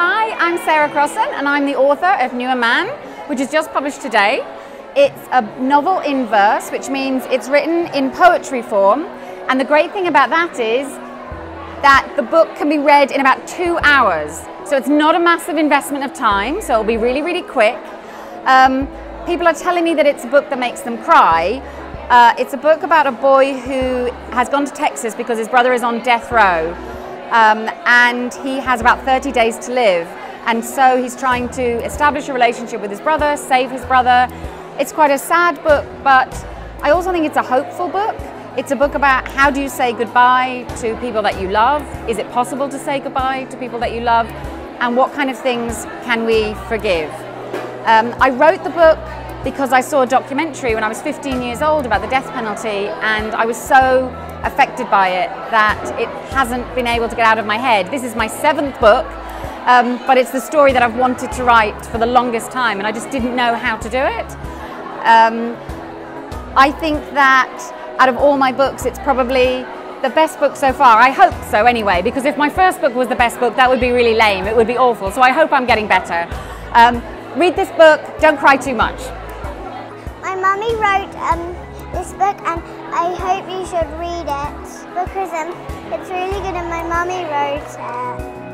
I'm Sarah Crossan and I'm the author of Nieuwe maan, which is just published today. It's a novel in verse, which means it's written in poetry form. And the great thing about that is that the book can be read in about two hours. So it's not a massive investment of time, so it'll be really, really quick. Um, people are telling me that it's a book that makes them cry. Uh, it's a book about a boy who has gone to Texas because his brother is on death row um, and he has about 30 days to live. And so he's trying to establish a relationship with his brother, save his brother. It's quite a sad book, but I also think it's a hopeful book. It's a book about how do you say goodbye to people that you love? Is it possible to say goodbye to people that you love? And what kind of things can we forgive? Um, I wrote the book because I saw a documentary when I was 15 years old about the death penalty and I was so affected by it that it hasn't been able to get out of my head. This is my seventh book, um, but it's the story that I've wanted to write for the longest time and I just didn't know how to do it. Um, I think that out of all my books, it's probably the best book so far. I hope so anyway, because if my first book was the best book, that would be really lame. It would be awful. So I hope I'm getting better. Um, read this book, don't cry too much. My mummy wrote um, this book and I hope you should read it because um, it's really good and my mummy wrote it.